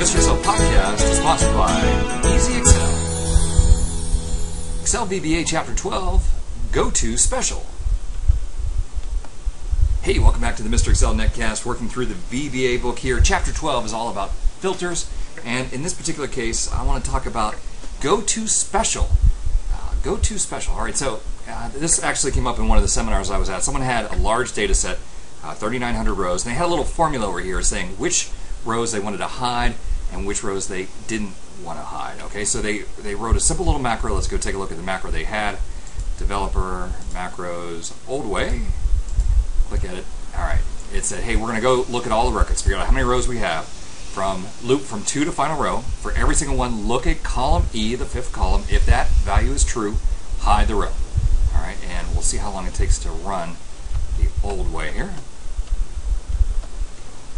Mr. Excel podcast is sponsored by Easy-XL. Excel VBA Chapter 12 Go To Special. Hey, welcome back to the Mr. Excel Netcast. Working through the VBA book here. Chapter 12 is all about filters, and in this particular case, I want to talk about Go To Special. Uh, go To Special. All right, so uh, this actually came up in one of the seminars I was at. Someone had a large data set, uh, 3,900 rows, and they had a little formula over here saying which rows they wanted to hide and which rows they didn't want to hide. Okay, so they, they wrote a simple little macro. Let's go take a look at the macro they had. Developer, macros, old way. Click at it. All right. It said, hey, we're going to go look at all the records, figure out how many rows we have from loop from two to final row. For every single one, look at column E, the fifth column. If that value is true, hide the row. All right, and we'll see how long it takes to run the old way here.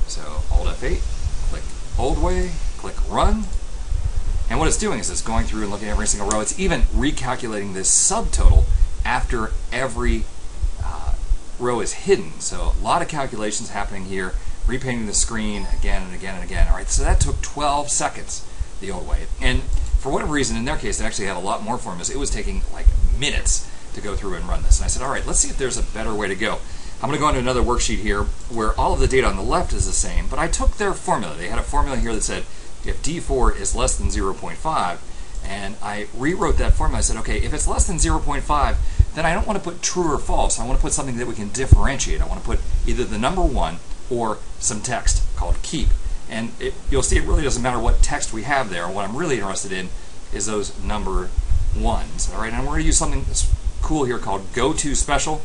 So Alt F8, click old way, click run. And what it's doing is it's going through and looking at every single row. It's even recalculating this subtotal after every uh, row is hidden. So a lot of calculations happening here, repainting the screen again and again and again. All right, so that took 12 seconds the old way. And for whatever reason, in their case, they actually had a lot more formulas. It was taking like minutes to go through and run this. And I said, all right, let's see if there's a better way to go. I'm going to go into another worksheet here where all of the data on the left is the same, but I took their formula. They had a formula here that said if D4 is less than 0.5, and I rewrote that formula. I said, okay, if it's less than 0.5, then I don't want to put true or false. I want to put something that we can differentiate. I want to put either the number one or some text called keep. And it, you'll see it really doesn't matter what text we have there. What I'm really interested in is those number ones. All right, and we're going to use something cool here called Go To Special.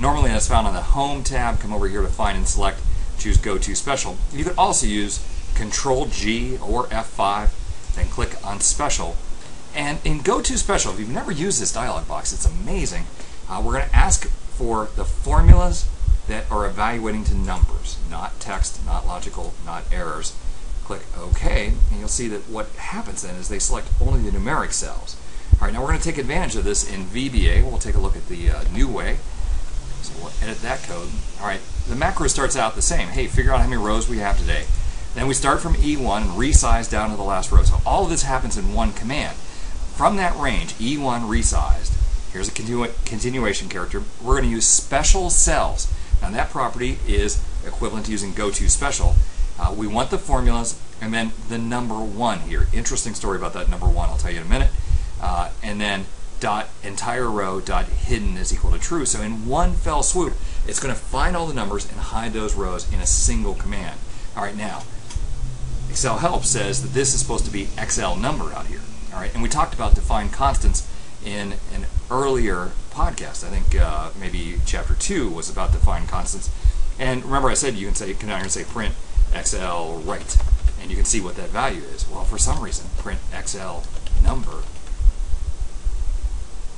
Normally that's found on the Home tab. Come over here to Find and Select, choose Go To Special. You could also use Control G or F5, then click on Special. And in Go To Special, if you've never used this dialog box, it's amazing. Uh, we're going to ask for the formulas that are evaluating to numbers, not text, not logical, not errors. Click OK, and you'll see that what happens then is they select only the numeric cells. All right, now we're going to take advantage of this in VBA. We'll take a look at the uh, new way. We'll edit that code. All right, the macro starts out the same. Hey, figure out how many rows we have today. Then we start from E1 and resize down to the last row. So all of this happens in one command. From that range, E1 resized, here's a continu continuation character. We're going to use special cells. Now that property is equivalent to using go to special. Uh, we want the formulas and then the number one here. Interesting story about that number one, I'll tell you in a minute. Uh, and then dot entire row dot hidden is equal to true. So in one fell swoop, it's going to find all the numbers and hide those rows in a single command. All right, now Excel help says that this is supposed to be XL number out here. All right, and we talked about defined constants in an earlier podcast. I think uh, maybe chapter two was about defined constants. And remember, I said you can say, down here say print XL right, and you can see what that value is. Well, for some reason, print XL number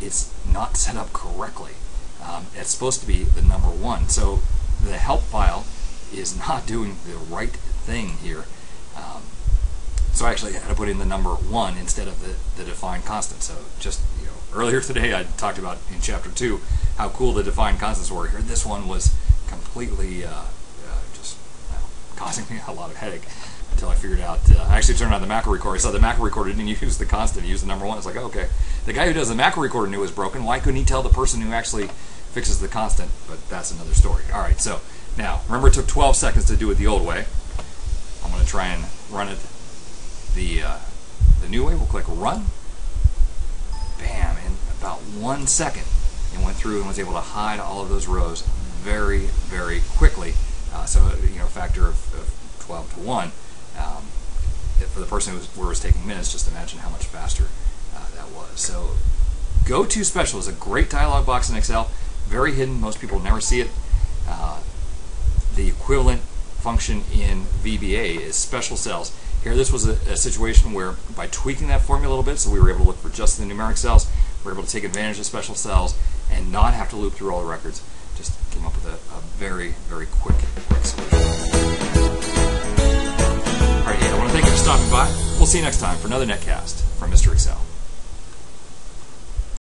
it's not set up correctly. Um, it's supposed to be the number one. So the help file is not doing the right thing here. Um, so I actually had to put in the number one instead of the, the defined constant. So just you know, earlier today I talked about in chapter two how cool the defined constants were. Here, this one was completely uh, uh, just well, causing me a lot of headache until I figured out. Uh, I actually turned on the macro recorder. Saw the macro recorder didn't use the constant, he used the number one. It's like, oh, okay. The guy who does the macro recorder knew it was broken. Why couldn't he tell the person who actually fixes the constant? But that's another story. All right, so now remember it took 12 seconds to do it the old way. I'm going to try and run it the uh, the new way. We'll click run. Bam! In about one second, it went through and was able to hide all of those rows very, very quickly. Uh, so you know, factor of, of 12 to one. Um, for the person who was taking minutes, just imagine how much faster uh, that was. So Go To Special is a great dialog box in Excel, very hidden, most people never see it. Uh, the equivalent function in VBA is special cells. Here this was a, a, situation where by tweaking that formula a little bit, so we were able to look for just the numeric cells, we were able to take advantage of special cells and not have to loop through all the records. Just came up with a, a very, very quick, quick solution. We'll see you next time for another netcast from Mr. Excel.